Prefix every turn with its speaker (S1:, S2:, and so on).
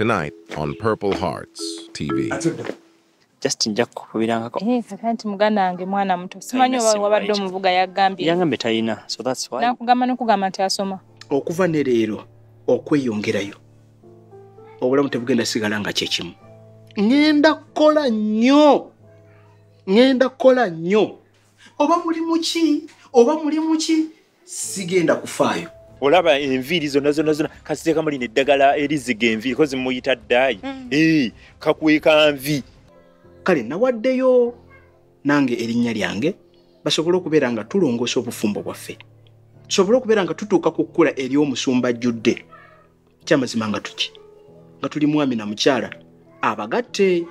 S1: Tonight on Purple Hearts TV.
S2: just nja kukubirangako
S3: Eh, kaka nti muganda wange mwana muto. Simanyi oba wabadde omuvuga yagambye.
S2: Yangambe talina so thats why.
S3: Nakugamba nokugamba nti asoma.
S4: Okuva ne leero okweyongerayo. Obulamu tebugenda sigala nga kyekimu ŋŋenda kukola nnyo. Ŋŋenda kukola nnyo. Oba mulimu ki? Oba mulimu ki? Sigenda kufaayo
S5: olaba enviiri zonna zonna zonna. Kasiteekamu lino eddagala eriziga enviiri kozi muyita ddaayi Eh, kakweka nvi.
S4: Kale nawaddeyo nange erinnya lyange basobole okubeera nga tulongoosa obufumbo bwaffe. Tusobole okubeera nga tutuuka ku kkula ery'omusumba ajjudde. Kyamazima nga tuki? Nga tuli mwami na mukyala abagatte